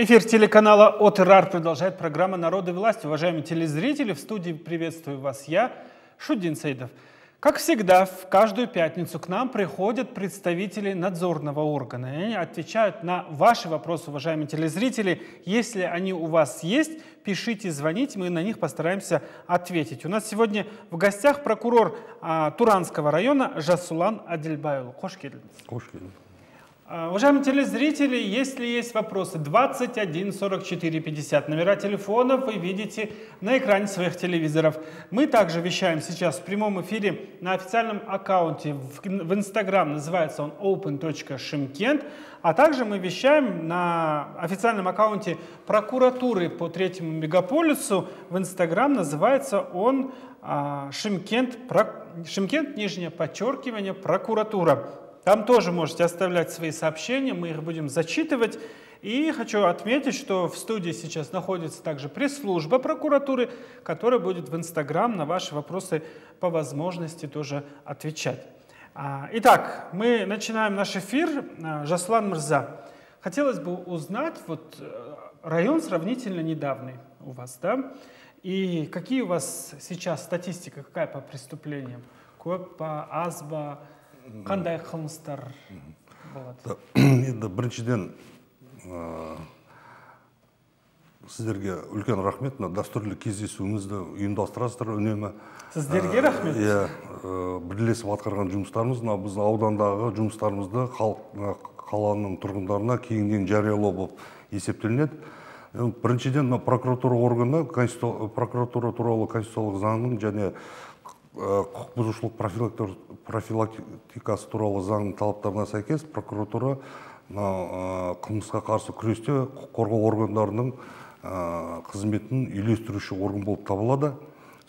Эфир телеканала ОТРАР продолжает программа «Народы и власть». Уважаемые телезрители, в студии приветствую вас я, Шудин Сейдов. Как всегда, в каждую пятницу к нам приходят представители надзорного органа. И они отвечают на ваши вопросы, уважаемые телезрители. Если они у вас есть, пишите, звоните, мы на них постараемся ответить. У нас сегодня в гостях прокурор а, Туранского района Жасулан Адельбайл. Хош келдіңіз. А, Уважаемые телезрители, если есть вопросы, 21 44 50 номера телефонов вы видите на экране своих телевизоров. Мы также вещаем сейчас в прямом эфире на официальном аккаунте в, Instagram, называется он open.shimkent, а также мы вещаем на официальном аккаунте прокуратуры по третьему мегаполису. В Instagram называется он а, Шимкент, Про- Шимкент, нижнее подчеркивание, прокуратура. Там тоже можете оставлять свои сообщения, мы их будем зачитывать. И хочу отметить, что в студии сейчас находится также пресс-служба прокуратуры, которая будет в Инстаграм на ваши вопросы по возможности тоже отвечать. А, Итак, мы начинаем наш эфир. А, Жаслан Мырза, хотелось бы узнать, вот э, район сравнительно недавний у вас, да? И какие у вас сейчас статистика, какая по преступлениям? Көп па, аз ба, қандай қылмыстар болады? енді біріншіден сіздерге үлкен рахмет мына дәстүрлі кездесуіңізді ұйымдастырасыздар үнемі Сіздерге рахмет. иә бірлесіп атқарған жұмыстарымыз мына біздің аудандағы жұмыстарымызды халық қаланың тұрғындарына кеңінен жариялау болып есептелінеді біріншіден мына прокуратура органы прокуратура туралы конституциялық заңның және құқық бұзушылық профилактикасы туралы заңның талаптарына сәйкес прокуратура мына ә, қылмысқа қарсы күресте құқық қорғау органдарының ә, қызметін үйлестіруші орган болып табылады.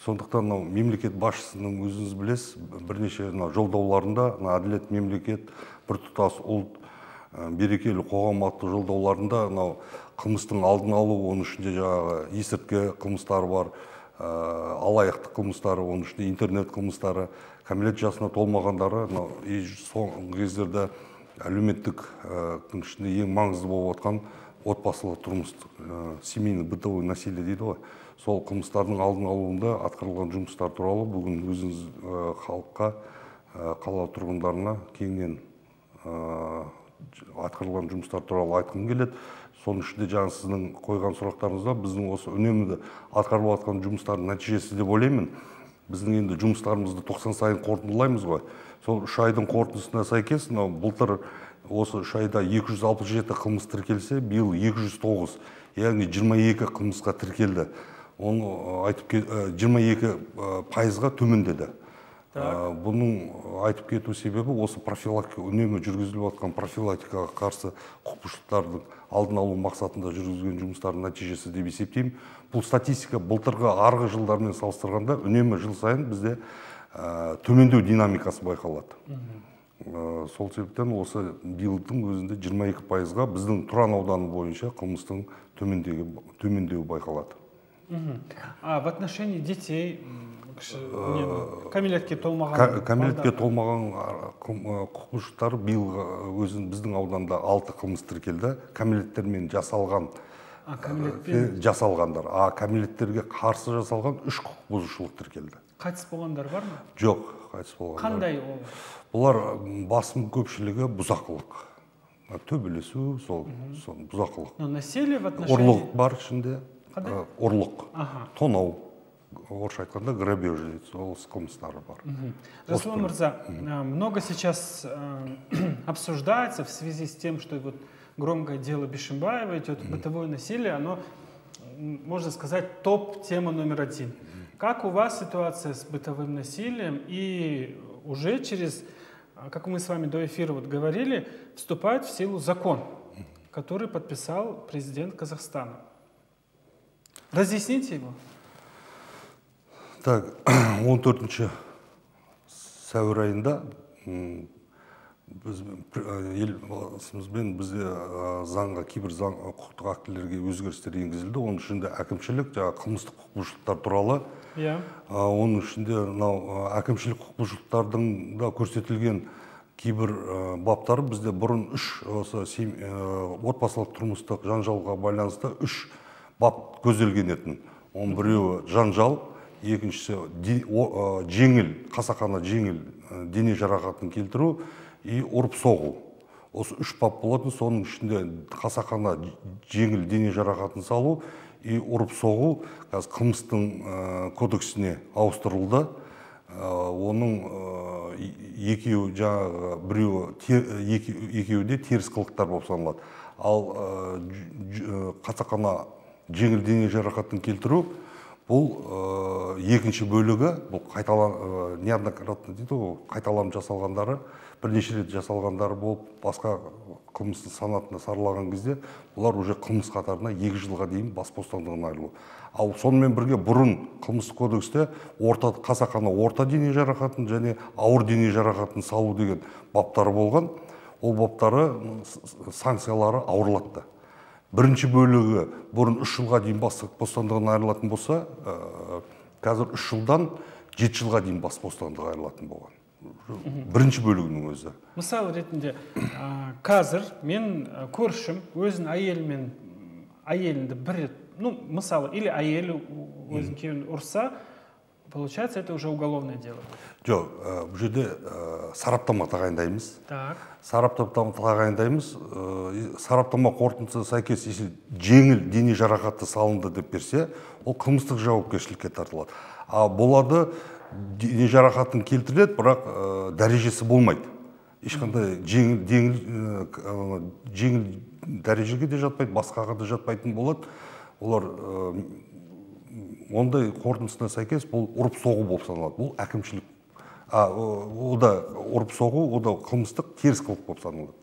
Сондықтан мынау мемлекет басшысының өзіңіз білесіз бірнеше мына жолдауларында мына әділет мемлекет біртұтас ұлт берекелі қоғам атты жолдауларында мынау қылмыстың алдын алу оның ішінде жаңағы есірткі қылмыстары бар алаяқтық қылмыстары оның ішінде интернет қылмыстары кәмелет жасына толмағандары мынау соңғы кездерде әлеуметтік ә, ішінде ең маңызды болып отқан отбасылық тұрмыстық ә, семейный бытовой насилие дейді ғой. Сол қылмыстардың алдын алуында атқарылған жұмыстар туралы бүгін өзіңіз халыққа қала тұрғындарына кеңінен атқарылған жұмыстар туралы айтқым келеді. Соның ішінде жаңа сіздің қойған сұрақтарыңызда біздің осы үнемі атқарылып жатқан жұмыстардың нәтижесі деп ойлаймын. Біздің енді жұмыстарымызды тоқсан сайын қорытындылаймыз ғой. Сол үш айдың қорытындысына сәйкес мынау былтыр осы үш айда 267 қылмыс тіркелсе биыл 209 яғни 22 қылмысқа тіркелді. Оны айтып ке- ә, 22 ә, пайызға төмендеді. Ә, бұның айтып кету себебі осы профилактика үнемі жүргізіліп жатқан профилактикаға қарсы құқық бұзушылықтардың алдын алу мақсатында жүргізген жұмыстардың нәтижесі деп есептеймін. Бұл статистика былтырғы арғы жылдармен салыстырғанда үнемі жыл сайын бізде ә, төмендеу динамикасы байқалады. Ә, сол себептен осы биылдың өзінде 22 пайызға біздің тұран ауданы бойынша қылмыстың төмендеуі байқалады. А в отношении детей, кәмелетке толмаған кәмелетке толмаған а, қыл- а, құқық бұзушылықтар биылғы өзін біздің ауданда алты қылмыс тіркелді. Кәмелеттермен жасалған А, жасалғандар. А кәмелеттерге қарсы жасалған үш құқық бұзушылық тіркелді. Қайтыс болғандар бар ма? Жоқ қайтыс болғандар қандай ол? Бұлар басым көпшілігі бұзақылық. Төбелесу сол сол бұзақылық. Но насилие в отношении ұрлық бар ішінде Қандай? Ұрлық. Ага тонау. Орысша айтқанда грабеж дейді сол қылмыстары бар Расулан Мурза, а, много сейчас а, обсуждается в связи с тем, что вот громкое дело Бишимбаева идет, бытовое насилие, оно, можно сказать, топ-тема номер один. Как у вас ситуация с бытовым насилием? И уже через, а, как мы с вами до эфира вот говорили, вступает в силу закон, который подписал президент Казахстана? Разъясните его. Так 14 сәуір айында біз елбасымызбен бізде заңға кейбір заң құқықтық актілерге өзгерістер енгізілді. Оның ішінде әкімшілік жаңағы қылмыстық құқық бұзушылықтар туралы. А, оның ішінде мынау әкімшілік құқық бұзушылықтардың да көрсетілген кейбір баптары бізде бұрын үш осы отбасылық тұрмыстық жанжалға байланысты үш бап көзделген етін. Оның біреуі жанжал екіншісі жеңіл қасақана жеңіл дене жарақатын келтіру и ұрып соғу. Осы үш бап болатын соның ішінде қасақана жеңіл дене жарақатын салу и ұрып соғу қазір қылмыстың кодексіне ауыстырылды. Оның екеуі жаңағы біреуі екеуі де теріс қылықтар болып саналады. Ал қасақана жеңіл дене жарақатын келтіру бұл ә, екінші бөлігі бұл қайталан ә, неоднократно дейді ғой қайталанып жасалғандары бірнеше рет жасалғандары болып басқа қылмыстың санатына саралаған кезде бұлар уже қылмыс қатарына екі жылға дейін бас бостандығынан айырылу. Ал сонымен бірге бұрын қылмыстық кодексте орта қасақана орта дене жарақатын және ауыр дене жарақатын салу деген баптары болған. Ол баптары санкциялары ауырлатты. Бірінші бөлігі бұрын үш жылға дейін бас бостандығынан айырылатын болса ә, қазір үш жылдан жеті жылға дейін бас бостандығы айырылатын болған. Бірінші бөлігінің өзі. Мысал ретінде ә, қазір мен ә, көршім өзінің әйелімен м, әйелімді бір рет ну мысалы или әйелі өзінің күйеуін ұрса получается это уже уголовное дело. Жоқ ә, бұл жерде ә, сараптама тағайындаймыз. Так. Сараптама тағайындаймыз. И сараптама қорытындысына сәйкес если жеңіл дене жарақаты салынды деп берсе ол қылмыстық жауапкершілікке тартылады. А болады дене жарақатын келтіріледі бірақ дәрежесі болмайды. Ешқандай жеңіл жеңіл жеңіл дәрежеге де жатпайды басқаға да жатпайтын болады. Олар ондай қорытындысына сәйкес бұл ұрып соғу болып саналады. Бұл әкімшілік а ол да ұрып соғу ол да қылмыстық теріс қылық болып саналады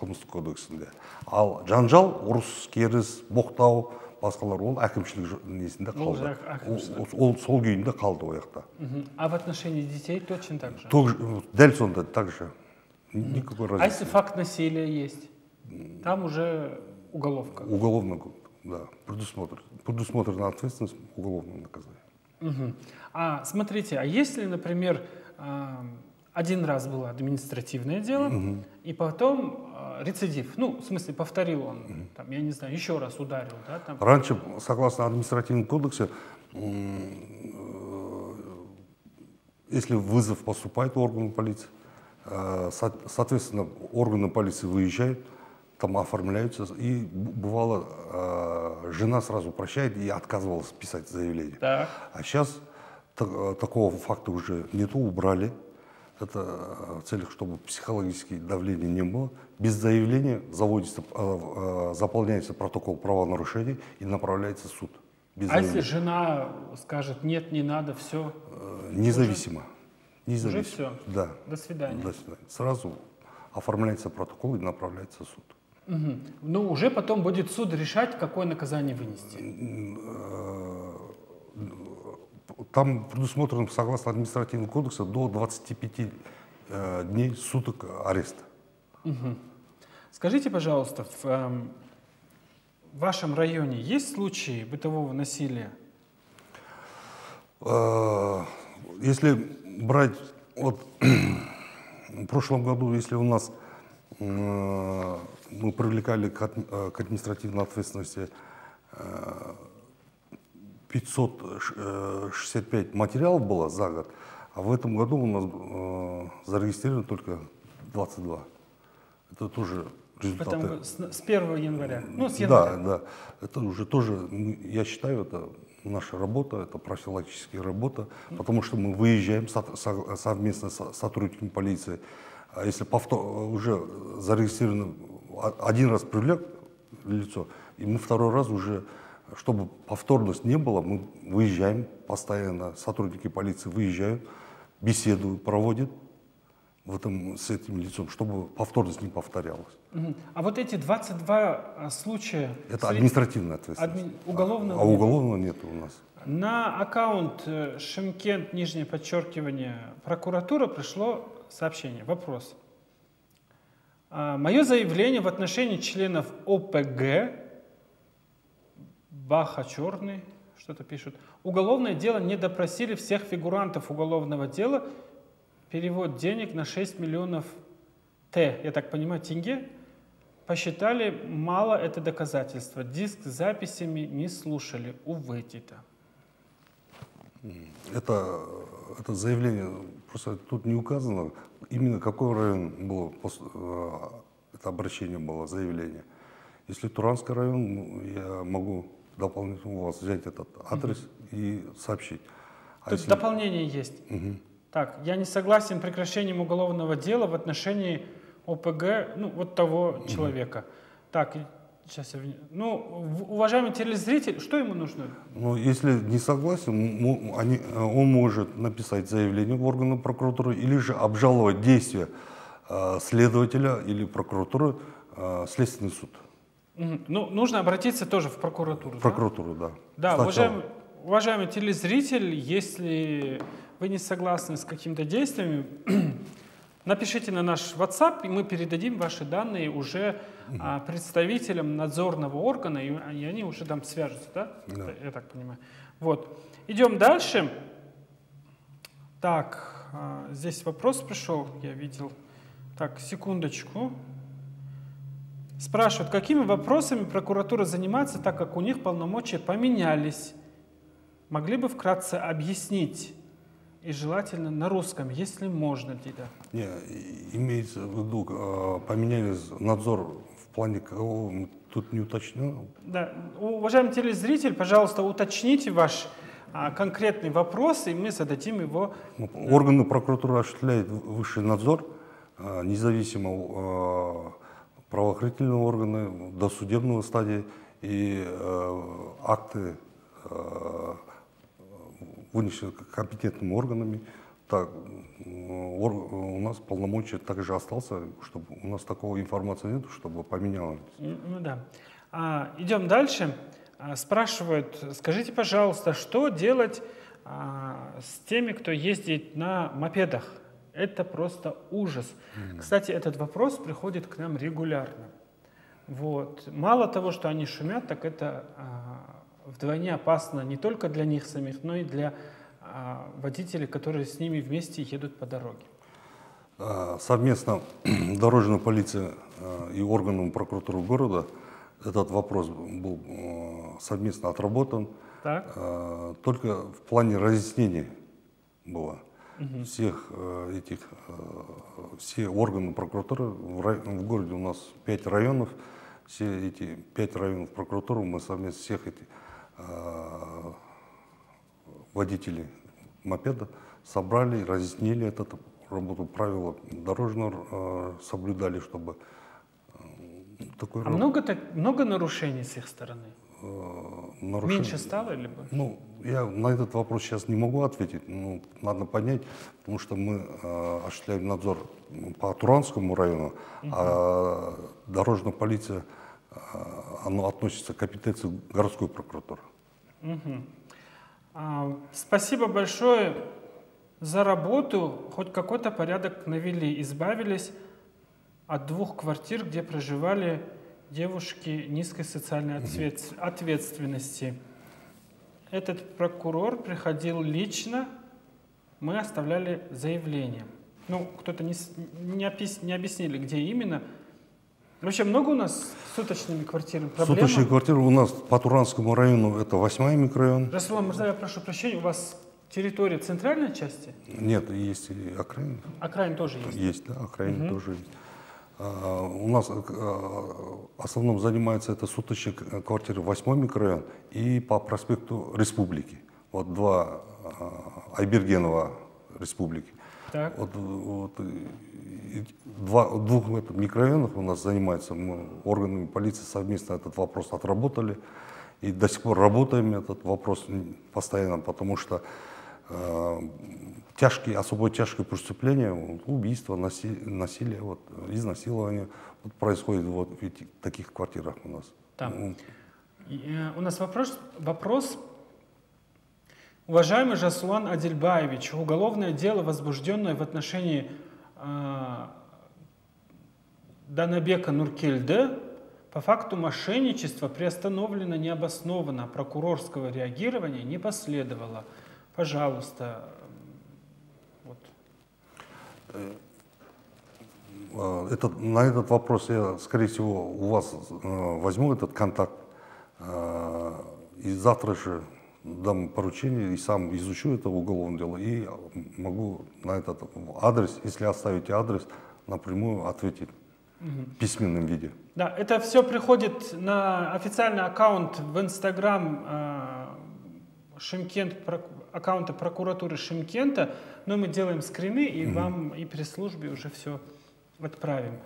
қылмыстық кодексінде. Ал жанжал ұрыс керіс боқтау басқалар ол әкімшілік несінде қалды. ол, ол сол күйінде қалды ол жақта. А в отношении детей точно так же? Дәл сондай так же. Никакой а разницы если факт насилия есть? Там уже уголовка. Уголовно да предусмотрено предусмотрена ответственность уголовного наказания Мгм. А смотрите, а если, например, а, один раз было административное дело, и потом а, рецидив, ну, в смысле, повторил он, там, я не знаю, еще раз ударил, да, там, Раньше, согласно административному кодексу, э, если вызов поступает в органы полиции, э, со- соответственно, органы полиции выезжают, там оформляются, и бывало, э, жена сразу прощает и отказывалась писать заявление. так, А сейчас такого факта уже нету, убрали. Это э, в целях, чтобы психологическое давление не было. Без заявления заводится, э, э, заполняется протокол правонарушений и направляется в суд. Без а если заявления. жена скажет, нет, не надо, все, Э, Независимо. Независимо. всё? Да. до свидания. До свидания. Сразу оформляется протокол и направляется в суд. Мгм. Ну, уже потом будет суд решать, какое наказание вынести. Там предусмотрено, согласно административному кодексу, до 25 э, дней суток ареста. Скажите, пожалуйста, в эм, вашем районе есть случаи бытового насилия? Э, Если брать вот в прошлом году, если у нас э, мы привлекали к э, к административной ответственности э, 565 материалов было за год, а в этом году у нас э, зарегистрировано только 22. Это тоже результаты. Потому с, с 1 января. Ну, с Да, января. да. Это уже тоже, я считаю, это наша работа, это профилактическая работа, потому что мы выезжаем со- со- совместно с сотрудниками полиции. А если повтор, уже зарегистрировано, один раз привлек лицо, и мы второй раз уже, чтобы повторность не было, мы выезжаем постоянно, сотрудники полиции выезжают, беседуют, проводят в этом, с этим лицом, чтобы повторность не повторялась. А вот эти 22 а, случая Это среди- административная ответственность. адми- уголовного А нет. уголовного нет у нас. на аккаунт э, Шимкент, нижнее подчеркивание, прокуратура пришло сообщение, вопрос. Мое заявление в отношении членов ОПГ, Баха Черный, что-то пишут, уголовное дело не допросили всех фигурантов уголовного дела, перевод денег на 6 миллионов Т, я так понимаю, тенге, посчитали, мало это доказательство. Диск с записями не слушали. Увы, Тита. Это, это заявление, просто тут не указано, именно какой район было, э, это обращение было, заявление. Если Туранский район, ну, я могу дополнительно у вас взять этот адрес угу. и сообщить. А Тут если... дополнение есть. Угу. Так, я не согласен прекращением уголовного дела в отношении ОПГ, ну, вот того угу. человека. Так, сейчас я... Ну, уважаемый телезритель, что ему нужно? Ну, если не согласен, они, он может написать заявление в органы прокуратуры или же обжаловать действия э, следователя или прокуратуры э, Следственный суд. Ну, нужно обратиться тоже в прокуратуру. В прокуратуру, да. Да, уважаемый, уважаемый телезритель, если вы не согласны с какими-то действиями, напишите на наш WhatsApp, и мы передадим ваши данные уже а, представителям надзорного органа, и, и они уже там свяжутся, да? да. Я так понимаю. Вот. Идем дальше. Так, а, здесь вопрос пришел, я видел. Так, секундочку. Спрашивают, какими вопросами прокуратура занимается, так как у них полномочия поменялись. Могли бы вкратце объяснить? И желательно на русском, если можно, Дида. Не, имеется в виду, а, поменялись надзор в плане кого, тут не уточнено. Да, уважаемый телезритель, пожалуйста, уточните ваш а, конкретный вопрос, и мы зададим его. Ну, органы прокуратуры осуществляют высший надзор, а, независимо а, правоохранительные органы, досудебного стадии и э, акты э, вынесены компетентными органами. Так, ор, у нас полномочия также остался, чтобы у нас такого информации нет, чтобы поменялось. Ну да. А, идем дальше. А, спрашивают, скажите, пожалуйста, что делать а, с теми, кто ездит на мопедах? Это просто ужас. Mm. Кстати, этот вопрос приходит к нам регулярно. Вот. Мало того, что они шумят, так это а, вдвойне опасно не только для них самих, но и для а, водителей, которые с ними вместе едут по дороге. А, совместно дорожная полиция а, и органам прокуратуры города этот вопрос был совместно отработан. Так. Только в плане разъяснения было угу. всех этих, все органы прокуратуры, в городе у нас пять районов, все эти пять районов прокуратуры, мы совместно всех этих э, водителей мопеда собрали, разъяснили эту работу, правила дорожного соблюдали, чтобы такой... А много, так, много нарушений с их стороны? Нарушений? Меньше стало или больше? Ну, я на этот вопрос сейчас не могу ответить, но надо понять, потому что мы э, осуществляем надзор по Туранскому району, угу. а дорожная полиция, э, оно относится к компетенции городской прокуратуры. Угу. А, спасибо большое за работу. Хоть какой-то порядок навели, избавились от двух квартир, где проживали девушки низкой социальной ответственности. Этот прокурор приходил лично, мы оставляли заявление. Ну, кто-то не, не, опис, не объяснили, где именно. Вообще много у нас суточными квартирами проблем? Суточные квартиры у нас по Туранскому району это восьмой микрорайон. Расулан Мурза, я прошу прощения, у вас территория центральной части? Нет, есть и окраин. Окраин тоже есть? Есть, да, окраин угу. тоже есть. А, у нас э, в основном занимается это суточные квартиры 8 микрорайон и по проспекту Республики. Вот два а, Айбергенова Республики. Так. Вот, вот, два, двух микрорайонах у нас занимается, мы органами полиции совместно этот вопрос отработали. И до сих пор работаем этот вопрос постоянно, потому что э, тяжкие, особо тяжкие преступления, убийство, насилие, насилие вот, изнасилование вот, происходит вот в этих, таких квартирах у нас. Да. Ну, э, у нас вопрос, вопрос. Уважаемый Жасулан Адильбаевич, уголовное дело, возбужденное в отношении э, Данабека Нуркельде, по факту мошенничества приостановлено необоснованно, прокурорского реагирования не последовало. Пожалуйста, э, этот, на этот вопрос я, скорее всего, у вас э, возьму этот контакт. Э, и завтра же дам поручение и сам изучу это уголовное дело и могу на этот адрес, если оставите адрес, напрямую ответить в письменном виде. Да, это все приходит на официальный аккаунт в Инстаграм э, Шимкент, аккаунта прокуратуры Шимкента, но мы делаем скрины и угу. вам и пресс-службе уже все отправим.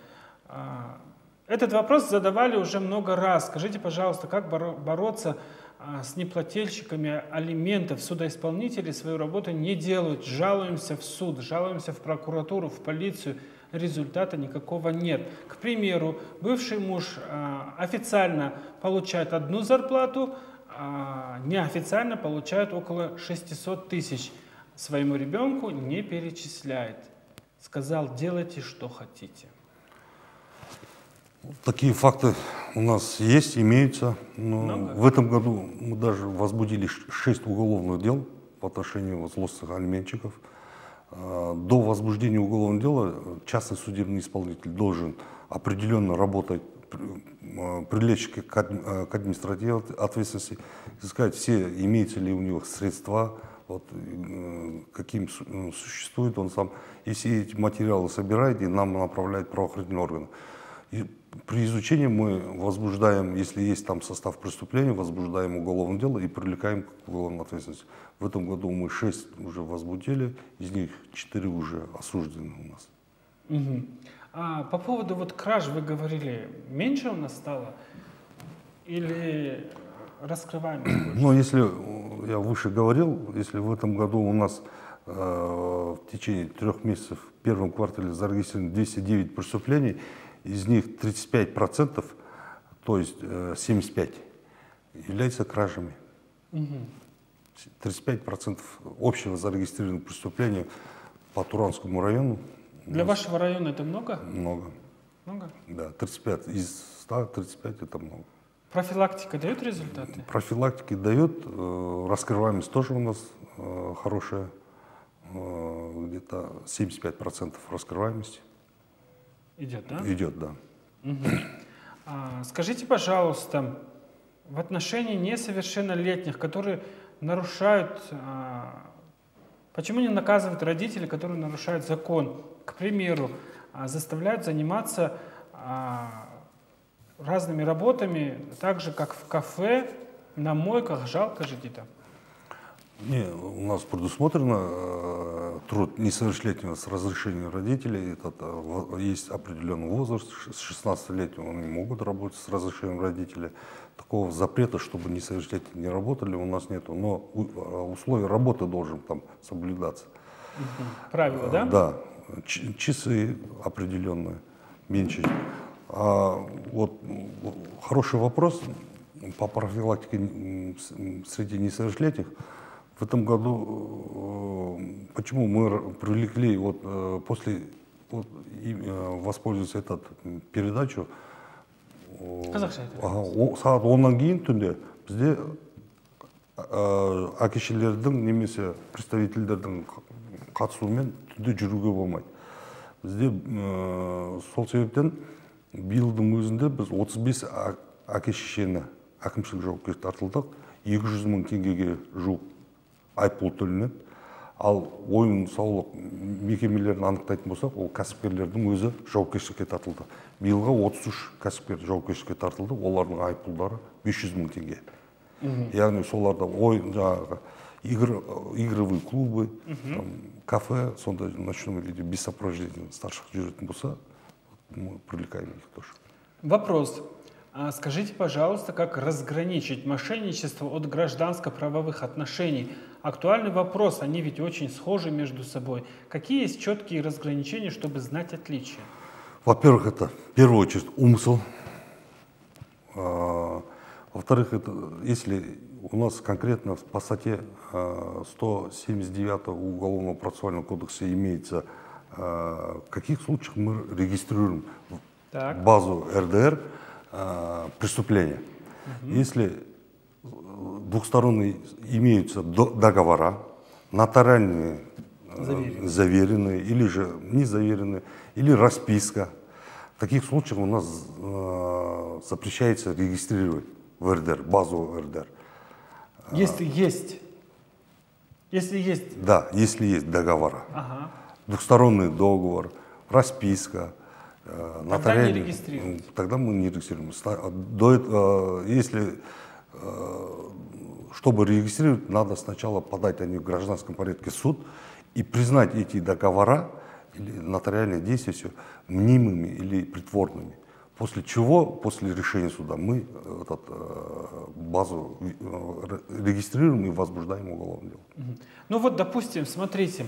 А, этот вопрос задавали уже много раз. Скажите, пожалуйста, как бороться а, с неплательщиками алиментов? Судоисполнители свою работу не делают. Жалуемся в суд, жалуемся в прокуратуру, в полицию. Результата никакого нет. К примеру, бывший муж а, официально получает одну зарплату, а неофициально получает около 600 тысяч. Своему ребенку не перечисляет. Сказал, делайте, что хотите. Такие факты у нас есть, имеются. Но в этом году мы даже возбудили 6 уголовных дел по отношению злостных алименщиков. А, до возбуждения уголовного дела частный судебный исполнитель должен определенно работать, а, привлечь к а, административной ответственности, искать все, имеются ли у него средства, вот, каким существует он сам. И все эти материалы собирает и нам направляет правоохранительные органы. И при изучении мы возбуждаем, если есть там состав преступления, возбуждаем уголовное дело и привлекаем к уголовной ответственности. В этом году мы шесть уже возбудили, из них четыре уже осуждены у нас. Угу. А по поводу вот краж вы говорили, меньше у нас стало или раскрываем? Ну, если я выше говорил, если в этом году у нас э, в течение трех месяцев в первом квартале зарегистрировано 209 преступлений, из них 35%, то есть 75, э, являются кражами. Угу. 35% общего зарегистрированных преступлений по Туранскому району. Для вашего района это много? Много. Много? Да, 35. Из 100 35 это много. Профилактика дает результаты? Профилактики дает. Э, раскрываемость тоже у нас э, хорошая. Где-то 75% раскрываемости. Идет, да? Идет, да. Угу. А, скажите, пожалуйста, в отношении несовершеннолетних, которые нарушают, а, почему не наказывают родители, которые нарушают закон? К примеру, а, заставляют заниматься а, разными работами, так же, как в кафе, на мойках, жалко же детям. Не, у нас предусмотрено э, труд несовершеннолетнего с разрешением родителей. Это, э, есть определенный возраст, с 16 лет они могут работать с разрешением родителей. Такого запрета, чтобы несовершеннолетние не работали, у нас нет. Но у, э, условия работы должен там соблюдаться. Правила, да? Да. часы определенные, меньше. А вот хороший вопрос по профилактике среди несовершеннолетних. В этом году, э, почему мы привлекли, вот э, после, вот, э, воспользуясь этот передачу, қазақша сағат оннан кейін түнде бізде әке шешелердің немесе представительдердің қатысуымен түнде жүруге болмайды. Бізде сол себептен биылдың өзінде біз 35 әке шешені әкімшілік жауапкершілікке тартылдық. 200 мың теңгеге жуық. Айыппұл төленеді. Ал ойын саулық мекемелерін анықтайтын болсақ ол кәсіпкерлердің өзі жауапкершілікке тартылды. Биылға 33 кәсіпкер жауапкершілікке тартылды. Олардың айыппұлдары 500 мың теңге. Яғни соларда ойын жаңағы игровые клубы там, кафе сондай ночном виде без сопровождения старших жүретін болса мы привлекаем их тоже. Вопрос. А скажите, пожалуйста, как разграничить мошенничество от гражданско-правовых отношений? Актуальный вопрос, они ведь очень схожи между собой. Какие есть четкие разграничения, чтобы знать отличия? Во-первых, это в первую очередь умысел. А, во-вторых, это если у нас конкретно по статье 179 а, Уголовного процессуального кодекса имеется, в каких случаях мы регистрируем так. базу РДР, э, преступления. Угу. Если двухсторонние имеются договора, нотариальные э, Заверенные. заверенные, или же не заверенные, или расписка. В таких случаях у нас э, запрещается регистрировать в РДР, базу РДР. Если есть. Если есть. Да, если есть договора. Ага. Двухсторонний договор, расписка, э, не нотариальный- регистрируете. Тогда мы не регистрируем. Ста- До, э, если, э, чтобы регистрировать, надо сначала подать они в гражданском порядке в суд и признать эти договора или нотариальные действия все мнимыми или притворными. После чего, после решения суда, мы э, этот, э, базу э, ре- регистрируем и возбуждаем уголовное дело. Ну вот, допустим, смотрите,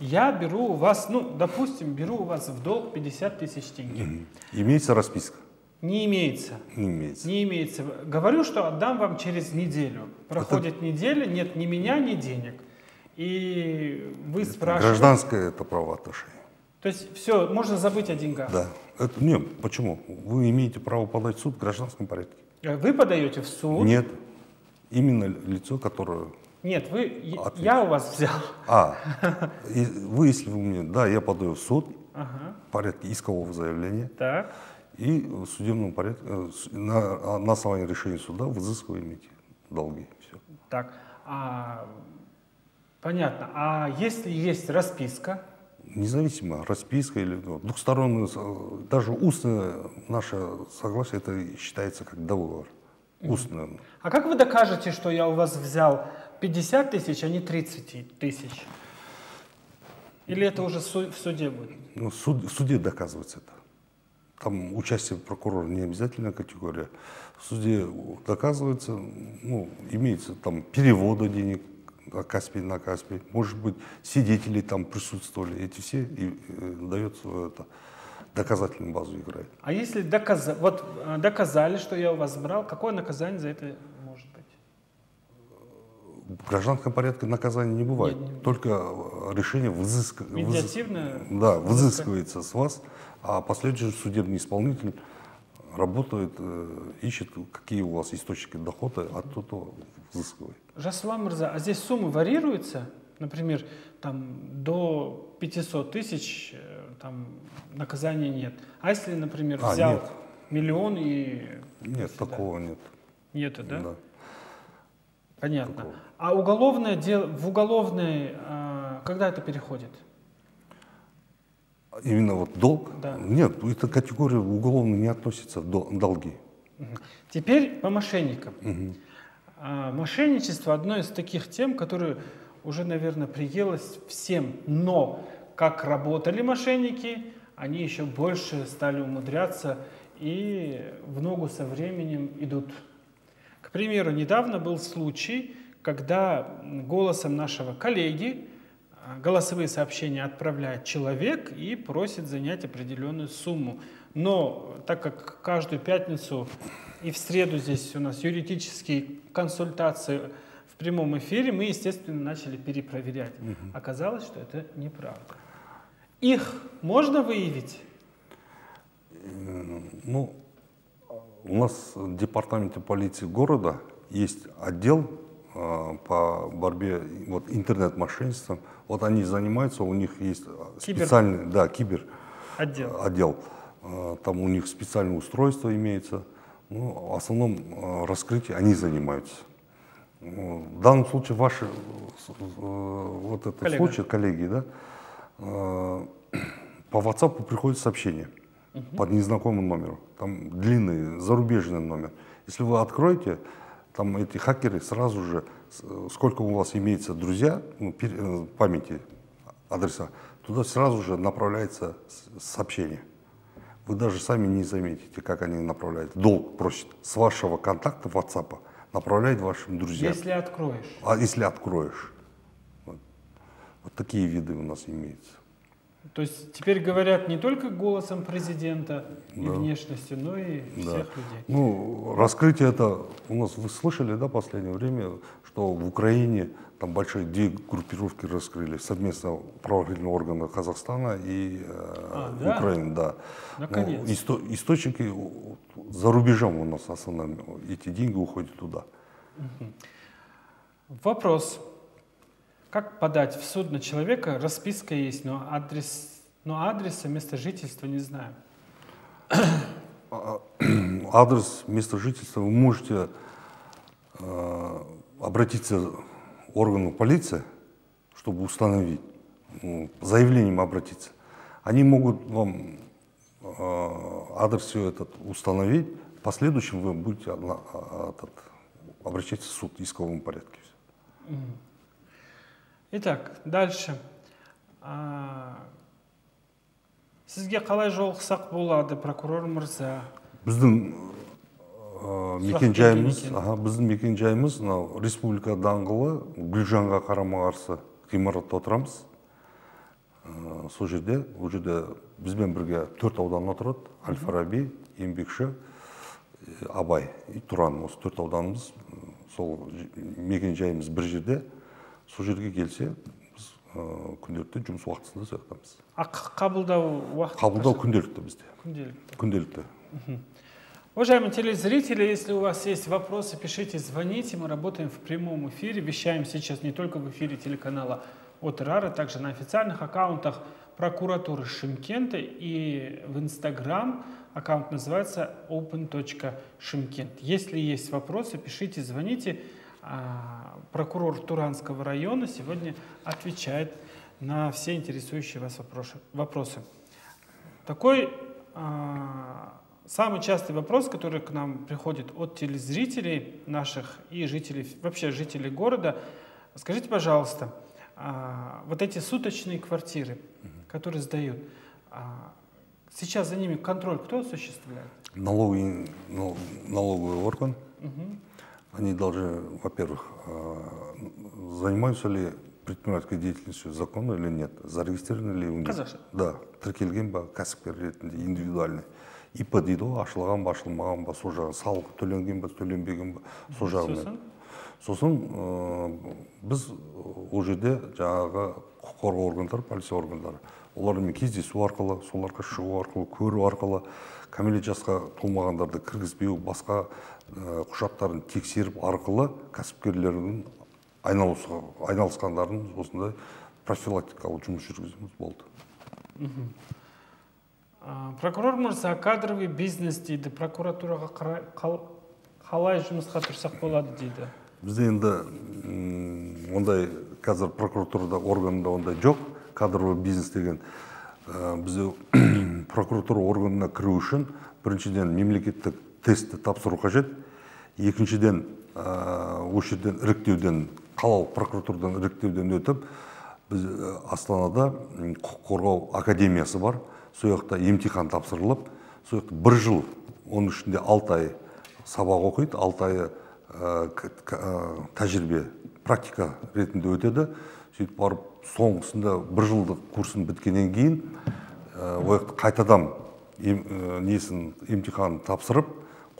я беру у вас, ну, допустим, беру у вас в долг 50 тысяч тенге. Имеется расписка? Не имеется. Не имеется. Не имеется. Говорю, что отдам вам через неделю. Проходит неделя, нет ни меня, ни денег. И вы спрашиваете. Гражданское это правоотношение. То есть все, можно забыть о деньгах. Да. Это, не, почему? Вы имеете право подать в суд в гражданском порядке. Вы подаете в суд. Нет. Именно лицо, которое... Нет, вы, я- Ответь. я у вас взял. А, и вы, если вы мне... Да, я подаю в суд Ага, в порядке искового заявления так. и в судебном порядке, э, на, на основании решения суда взыскиваем эти долги. Все. Так, а, понятно. А если есть расписка, Независимо, расписка или ну, двухстороннее, э, даже устное наше согласие, это считается как договор. Устное. а как вы докажете, что я у вас взял 50 тысяч, а не 30 тысяч? Или это уже су- в суде будет? Ну, суд- в суде доказывается это. Там участие прокурора не обязательная категория. В суде доказывается, ну, имеется там переводы денег на Каспий на Каспий. Может быть, свидетели там присутствовали. Эти все и, э, дается это, доказательную базу играет. А если доказа... вот, э, доказали, что я у вас брал, какое наказание за это? В гражданском порядке наказания не бывает. Не- не- Только э, решение взыска... взы- Медиативное? Да, взыскивается с вас, а последующий судебный исполнитель работает, э, ищет, какие у вас источники дохода, а то то взыскивает. Жасулан Мирза, а здесь суммы варьируются? Например, там до 500 тысяч э, там наказания нет. А если, например, А, взял нет. миллион и... Нет, такого нет. Нету, да? Да. Понятно. Такого. А уголовное дело, в уголовное, а, когда это переходит? Именно вот долг? Да. Нет, эта категория уголовно не относится до долги. Теперь по мошенникам. А, Мошенничество одно из таких тем, которые уже, наверное, приелось всем. Но как работали мошенники, они еще больше стали умудряться и в ногу со временем идут. К примеру, недавно был случай, когда голосом нашего коллеги а, голосовые сообщения отправляет человек и просит занять определенную сумму. Но так как каждую пятницу и в среду здесь у нас юридические консультации в прямом эфире, мы, естественно, начали перепроверять. Оказалось, что это неправда. Их можно выявить? Ну, у нас в департаменте полиции города есть отдел э, по борьбе вот, интернет-мошенничеством. Вот они занимаются, у них есть Кибер. специальный, да, кибер Отдел. отдел. Э, Там у них специальное устройство имеется. Ну, в основном э, раскрытие они занимаются. Ну, В данном случае ваши, э, вот этот Коллега. случай, коллеги, да, э, по WhatsApp приходит сообщение под незнакомым номером. Там длинный зарубежный номер. Если вы откроете, там эти хакеры сразу же, с- сколько у вас имеется друзья, ну, э, памяти адреса, туда сразу же направляется сообщение. Вы даже сами не заметите, как они направляют. Долг просит с вашего контакта WhatsApp направляет вашим друзьям. Если откроешь. А если откроешь? Вот. Вот такие виды у нас имеются. То есть теперь говорят не только голосом президента и Да. внешностью, но и Да. всех людей. Ну, раскрытие это, у нас, вы слышали, да, в последнее время, что в Украине там большие две группировки раскрыли, совместно правоохранительные органы Казахстана и э, А, да? Украины, да. Наконец. Ну, исто- источники за рубежом у нас в основном, эти деньги уходят туда. Вопрос. Как подать в суд на человека? Расписка есть, но, адрес, но адреса, места жительства не знаю. Адрес, место жительства вы можете э, обратиться в органы полиции, чтобы установить, ну, заявлением обратиться. Они могут вам э, адрес все этот установить, в последующем вы будете на, а, этот, обращаться в суд в исковом порядке. Итак, дальше. Сізге қалай жолықсақ болады прокурор мырза? Біздің ә, мекен жайымыз аха біздің мекен жайымыз мынау республика даңғылы гүлжанға қарама қарсы ғимаратта отырамыз. Ә, сол жерде ол жерде бізбен бірге төрт аудан отырады әл фараби еңбекші абай и тұран осы төрт ауданымыз. Сол мекен жайымыз бір жерде. сол жерге келсе біз күнделікті жұмыс уақытысында сол жақтамыз қабылдау уақыты қабылдау күнделікті бізде күнделікті күнделікті Уважаемые телезрители, если у вас есть вопросы, пишите, звоните. Мы работаем в прямом эфире, вещаем сейчас не только в эфире телеканала Отерара, также на официальных аккаунтах прокуратуры Шимкента и в Инстаграм. Аккаунт называется open.shimkent. Если есть вопросы, пишите, звоните. А, прокурор Туранского района сегодня отвечает на все интересующие вас вопросы. Такой а, самый частый вопрос, который к нам приходит от телезрителей наших и жителей, вообще жителей города. Скажите, пожалуйста, а, вот эти суточные квартиры, которые сдают, сейчас за ними контроль кто осуществляет? Налоговый, ну, налоговый орган. Угу. Они должны, во-первых, э, занимаются ли предпринимательской деятельностью законно или нет, зарегистрированы ли у них. Қазақша. Да, тіркелген ба кәсіпкер ретінде индивидуальный ип дейді ғой ашылған ба ашылмаған ба сол жағы салық төленген ба төленбеген ба сол жағымен сосын ә, біз ол жерде жаңағы құқық қорғау органдары полиция органдары олармен кездесу арқылы соларға шығу арқылы көру арқылы кәмелет жасқа толмағандарды кіргізбеу басқа құжаттарын тексеріп арқылы кәсіпкерлердің айналысқандарын осындай профилактикалық жұмыс жүргіземіз болды. Прокурор мырза кадровый бизнес дейді прокуратураға қалай жұмысқа тұрсақ болады дейді? Бізде енді ондай қазір прокуратурада органында ондай жоқ кадровый бизнес деген. Бізде прокуратура органына кіру үшін біріншіден мемлекеттік тестті тапсыру қажет. Екіншіден осы жерден іріктеуден қалалық прокуратурадан іріктеуден өтіп біз астанада құқық қорғау академиясы бар. Сол жақта емтихан тапсырылып сол жақта бір жыл оның ішінде алты ай сабақ оқиды алты айы тәжірибе практика ретінде өтеді. Сөйтіп барып соңғысында бір жылдық курсын біткеннен кейін қайтадан несін емтиханын тапсырып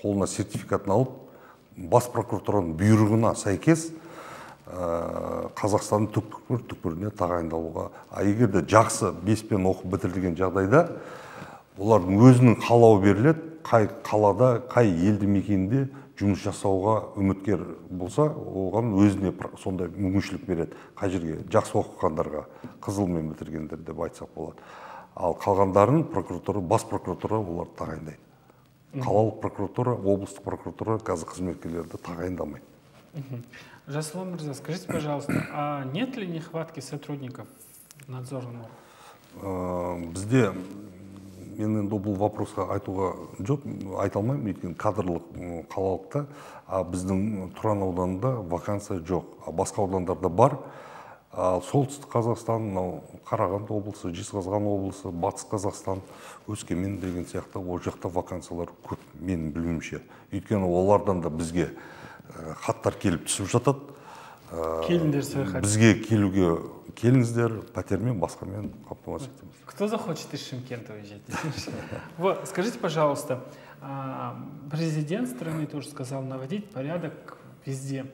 қолына сертификатын алып бас прокуратураның бұйрығына сәйкес қазақстанның түкпір түкпіріне тағайындалуға а егер де жақсы беспен оқып бітірген жағдайда олардың өзінің қалауы беріледі қай қалада қай елді мекенде жұмыс жасауға үміткер болса оған өзіне сондай мүмкіншілік береді. Қай жерге жақсы оқығандарға қызылмен бітіргендер деп айтсақ болады. Ал қалғандарын прокуратура бас прокуратура оларды тағайындайды. Қалалық прокуратура облыстық прокуратура қазір қызметкерлерді тағайындамайды. Жасұлан мырза скажите пожалуйста а нет ли нехватки сотрудников в надзорном органе? Бізде мен енді бұл вопросқа айтуға жоқ айта алмаймын өйткені кадрлық қалалықта а біздің тұран ауданында вакансия жоқ. А басқа аудандарда бар ал солтүстік қазақстан мынау қарағанды облысы жезқазған облысы батыс қазақстан өскемен деген сияқты ол жақта вакансиялар көп менің білуімше. Өйткені олардан да бізге хаттар келіп түсіп жатады. Келіңдер бізге келуге келіңіздер пәтермен басқамен қамтамасыз етеміз. Кто захочет из шымкента уезжать вот скажите пожалуйста президент страны тоже сказал наводить порядок везде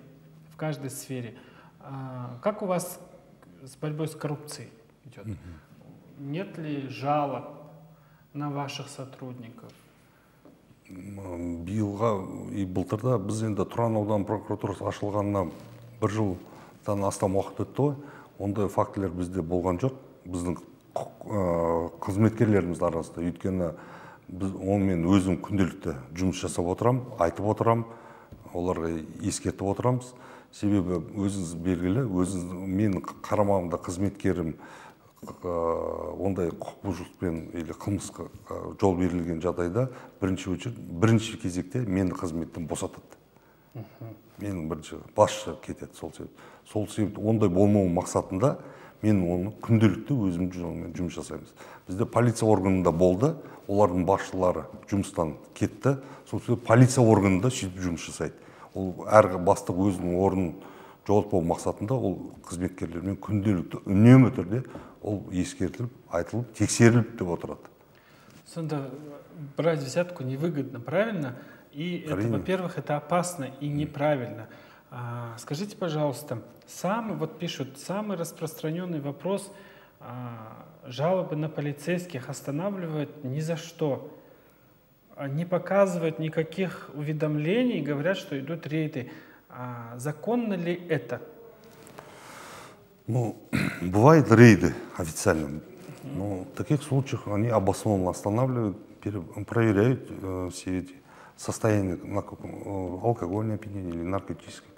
в каждой сфере. Как у вас с борьбой с коррупцией идет. Угу. Нет ли жалоб на ваших сотрудников? биылға и былтырда біз енді тұран ауданы прокуратурасы ашылғанына бір жылдан астам уақыт өтті ғой ондай фактілер бізде болған жоқ біздің құқ- ә, қызметкерлеріміз арасында өйткені біз онымен өзім күнделікті жұмыс жасап отырамын айтып отырамын оларға ескертіп отырамыз себебі өзіңіз белгілі өзіңіз менің қарамағымда қызметкерім ә, ондай құқық бұзушылықпен или қылмысқа ә, жол берілген жағдайда бірінші очередь бірінші кезекте мені қызметтен босатады. Менің бірінші басшы кетеді сол себепті сол себепті ондай болмау мақсатында мен оны күнделікті өзім жолмен жұмыс жасаймыз. Бізде полиция органында болды олардың басшылары жұмыстан кетті. Сол себепті полиция органында сөйтіп жұмыс жасайды. ол әр бастық өзінің орнын жоғалтпау мақсатында ол қызметкерлермен күнделікті үнемі түрде ол ескертіліп айтылып тексеріліп деп отырады Сонда брать взятку невыгодно, правильно? И это, Правильно. во-первых, это опасно и неправильно. А, скажите, пожалуйста, самый, вот пишут, самый распространенный вопрос, а, жалобы на полицейских останавливают ни за что. А, Не показывают никаких уведомлений, говорят, что идут рейды. А, законно ли это? Ну, бывают рейды официально. Но в таких случаях они обоснованно останавливают, проверяют э, все эти состояния на каком, э, алкогольное опьянение или наркотическое.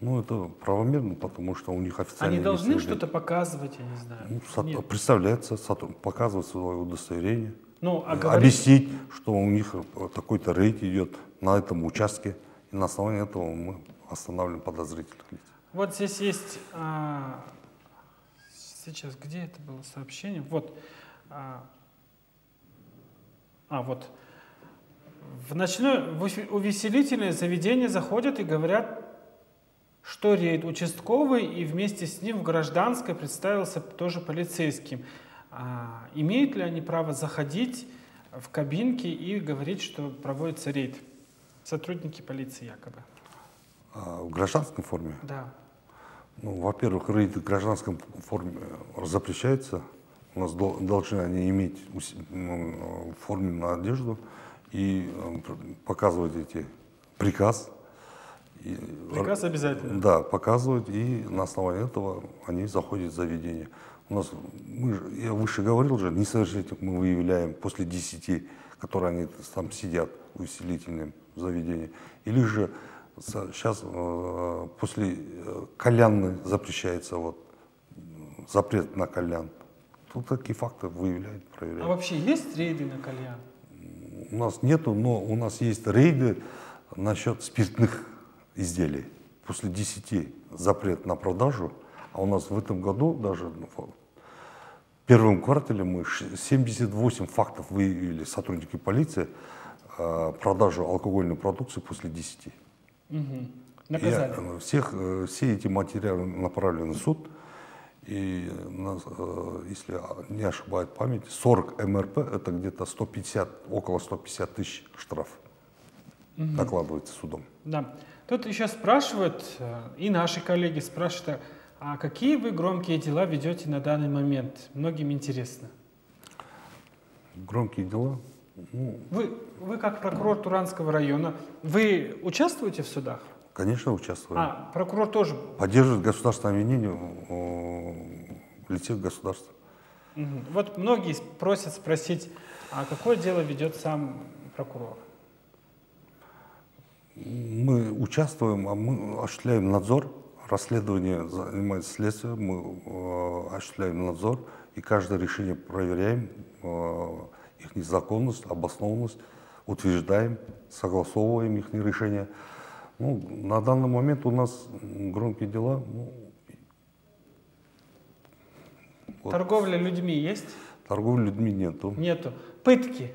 Ну, это правомерно, потому что у них официально... Они должны что-то показывать, я не знаю. Ну, со- представляться, показывать свое удостоверение, Ну, а говорить- объяснить, что у них э, такой-то рейд идет на этом участке. И на основании этого мы останавливаем подозрительных лиц. Вот здесь есть а, сейчас где это было сообщение? Вот. А, а, вот. В ночное в увеселительное заведение заходят и говорят, что рейд участковый, и вместе с ним в гражданской представился тоже полицейским. А, имеют ли они право заходить в кабинки и говорить, что проводится рейд? Сотрудники полиции якобы. А в гражданской форме Да. Ну, во-первых, рейды в гражданском форме э, запрещаются. У нас дол- должны они иметь форменную одежду и э, показывать эти приказ. И, Приказ обязательно. Да, показывать, и на основании этого они заходят в заведение. У нас, мы, я выше говорил же, несовершеннолетних мы выявляем после 10, которые они там сидят в усилительном заведении. Или же сейчас после э, кальянной запрещается вот, запрет на кальян. Тут такие факты выявляют, А проверяют. вообще есть рейды на кальян? У нас нету, но у нас есть рейды насчет спиртных изделий. После 10 запрет на продажу, а у нас в этом году даже ну, первом квартале мы ш- 78 фактов выявили сотрудники полиции э, продажу алкогольной продукции после 10. Мгм. И, Наказали. э, всех, э, все эти материалы направлены в суд. И, если не ошибает память, 40 МРП это где-то 150, около 150 тысяч штраф накладывается судом. Да. Тут еще спрашивают, и наши коллеги спрашивают, а какие вы громкие дела ведете на данный момент? Многим интересно. Громкие дела. Ну, Вы, вы как прокурор Туранского района, вы участвуете в судах? конечно, участвуем. А, прокурор тоже. Поддерживает государственное обвинение э, в лице государства. Вот многие просят спросить, а какое дело ведет сам прокурор? Мы участвуем, а мы осуществляем надзор, расследование занимается следствие, мы э, осуществляем надзор и каждое решение проверяем, э, их законность, обоснованность, утверждаем, согласовываем их решения. Ну, на данный момент у нас громкие дела, ну, Вот. Торговля людьми есть? торговли людьми нету, Нету. Пытки.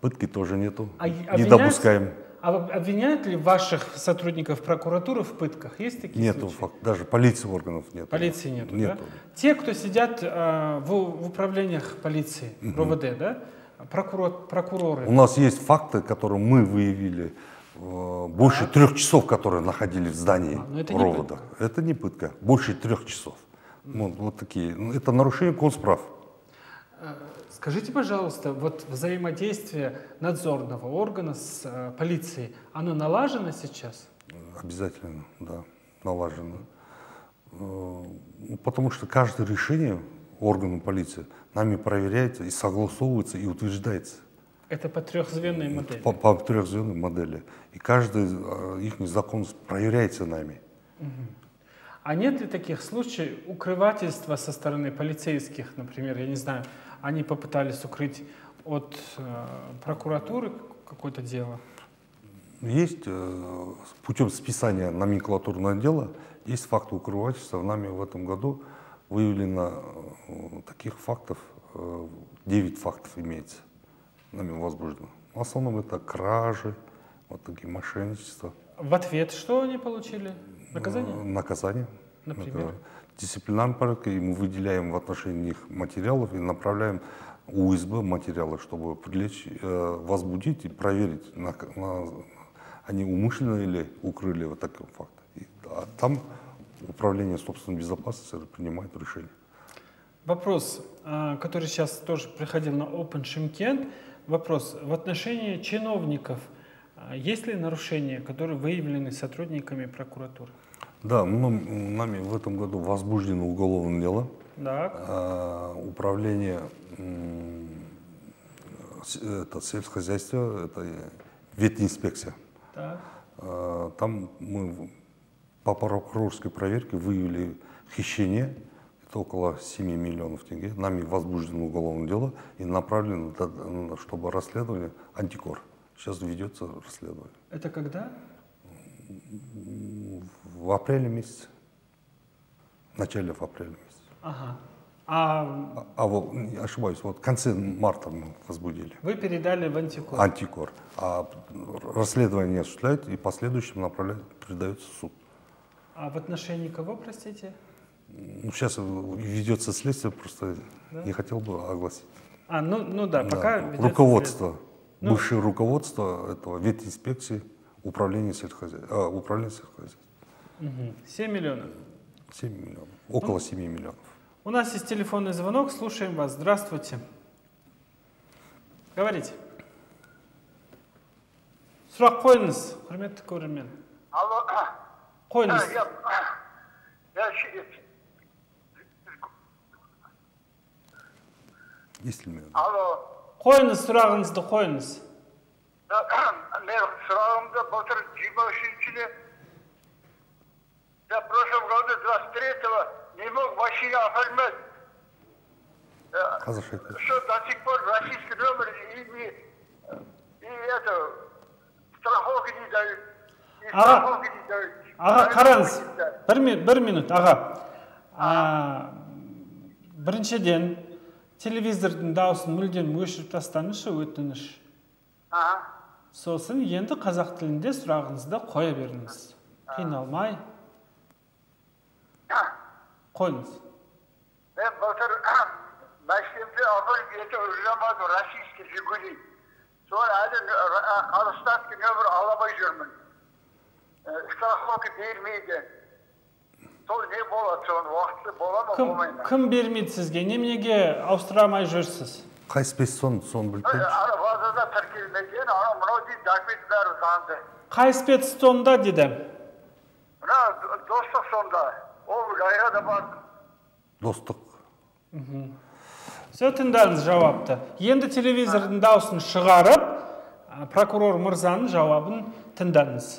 пытки тоже нету, А не обвиняют- допускаем. А обвиняют ли ваших сотрудников прокуратуры в пытках? Есть такие Нету, случаи? фак- даже полиции органов нет. Полиции нету, Нету. да? Те, кто сидят э, в, в управлениях полиции, РОВД, да? Прокурор, прокуроры. У нас есть факты, которые мы выявили, э, больше трех часов, которые находились в здании А, но это не ровода. Это не пытка, больше трех часов. Вот, вот такие. Ну, Это нарушение консправ. Э, Скажите, пожалуйста, вот взаимодействие надзорного органа с э, полицией, оно налажено сейчас? Обязательно, да, налажено. Э, потому что каждое решение органов полиции нами проверяется и согласовывается и утверждается. Это по трехзвенной модели? По, по трехзвенной модели. И каждый э, их закон проверяется нами. Угу. А нет ли таких случаев укрывательства со стороны полицейских, например, я не знаю, они попытались укрыть от э, прокуратуры какое-то дело? Есть э, путем списания номенклатурного дела, есть факты укрывательства. Нами в этом году выявлено э, таких фактов, э, 9 фактов имеется, нами возбуждено. В основном это кражи, вот такие мошенничества. В ответ что они получили? Наказание? Наказание. Например? Это дисциплинарном порядке, и мы выделяем в отношении них материалов и направляем УСБ материалы, чтобы привлечь, э, возбудить и проверить, на, на, они умышленно или укрыли вот такой факт. И, а там управление собственной безопасности принимает решение. Вопрос, а, который сейчас тоже приходил на Open Shimkent. Вопрос, в отношении чиновников а, есть ли нарушения, которые выявлены сотрудниками прокуратуры? Да, мы, нами в этом году возбуждено уголовное дело. Так. А, управление это сельскохозяйство, это ветинспекция. Так. А, там мы по прокурорской проверке выявили хищение, это около 7 миллионов тенге. Нами возбуждено уголовное дело и направлено, чтобы расследование антикор. Сейчас ведется расследование. Это когда? В апреле месяце. В начале в апреле месяце. Ага. А, а, а вот, ошибаюсь, вот в конце марта мы возбудили. Вы передали в антикор? Антикор. А расследование осуществляет и последующим направляет, передается в суд. А в отношении кого, простите? Ну, сейчас ведется следствие, просто да? не хотел бы огласить. А, ну, ну да, пока да. Руководство, ну, бывшее руководство этого ветинспекции, управления сельскохозяйством. А, управления сельскохозяйством. Угу. 7 миллионов? 7 миллионов, около ну, 7 миллионов. У нас есть телефонный звонок, слушаем вас. Здравствуйте. Говорите. сұрақ қойыңыз құрметті көрермен алло қойыңыз я, я, естілмеді алло қойыңыз сұрағыңызды қойыңыз мен сұрағымды былтыр жиырма үшінші жылы я в прошлом году двадцать третьего не мог машину оформить. Қазақша Что до сих пор российский номер и, и, и это, страховка не дают. Аға, аға қараңыз, бір, бір минут, аға. А, біріншіден, телевизордың дауысын мүлдем өшіріп тастаңызшы, өтініш. Сосын енді қазақ тілінде сұрағыңызды қоя беріңіз. Қиналмай қойыңыз мен былтыр мәскеуде алып ете ұрлamadım российский жигули сол әлі қазақстанский нөмір ала алмай жүрмін страховка бермейді сол не болады соны уақытылы бола ма болмай ма кім бермейді сізге неменеге ауыстыра алмай жүрсіз қай спецсон соны біліп беріңізші ана базада тіркелмеген анау мынау дейді документ бәрі заңды қай спецстомда деді мына достық сонда ол жайға да бардым достық все тыңдаңыз жауапты енді телевизордың дауысын шығарып прокурор мырзаның жауабын тыңдаңыз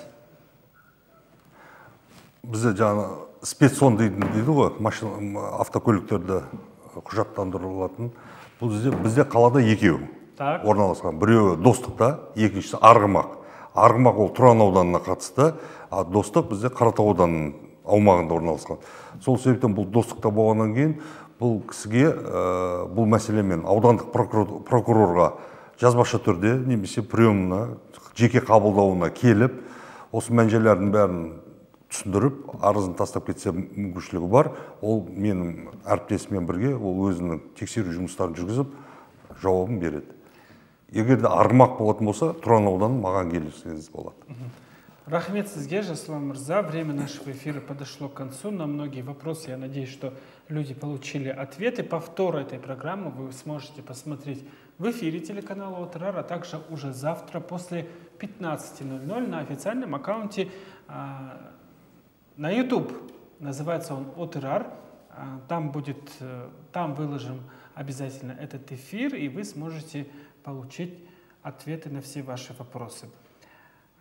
бізде жаңа спецсон дейді, дейді ғой машина автокөліктерді құжаттандырылатын бұл бізде, бізде қалада екеу так орналасқан біреуі достықта екіншісі арғымақ арғымақ ол тұран ауданына қатысты а достық бізде қаратау ауданының аумағында орналасқан. Сол себептен бұл достықта болғаннан кейін бұл кісіге ә, бұл мәселемен аудандық прокурорға жазбаша түрде немесе приемына жеке қабылдауына келіп осы мән жайлардың бәрін түсіндіріп арызын тастап кетсе мүмкіншілігі бар. Ол менің әріптесіммен бірге ол өзінің тексеру жұмыстарын жүргізіп жауабын береді. Егер де арғымақ болатын болса тұран ауданы маған келсеңіз болады Рахмет сізге, Жасулан Мырза. Время нашего эфира подошло к концу. На многие вопросы, я надеюсь, что люди получили ответы. Повтор этой программы вы сможете посмотреть в эфире телеканала Отрар, а также уже завтра после 15.00 на официальном аккаунте а, на YouTube Называется он «Отырар». А, Там будет, э, там выложим обязательно этот эфир, и вы сможете получить ответы на все ваши вопросы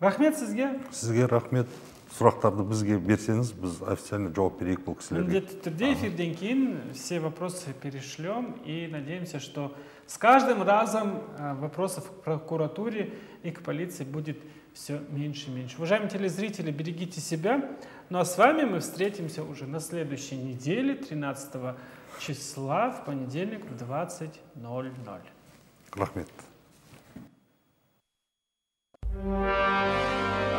Рахмет сізге. сізге рахмет сұрақтарды бізге берсеңіз біз официально жауап берейік бұл кісілерге Міндетті түрде эфирден кейін все вопросы перешлем и надеемся, что с каждым разом э, вопросов к прокуратуре и к полиции будет все меньше и меньше. Уважаемые телезрители, берегите себя. Ну а с вами мы встретимся уже на следующей неделе, 13 числа, в понедельник в 20.00. рахмет Música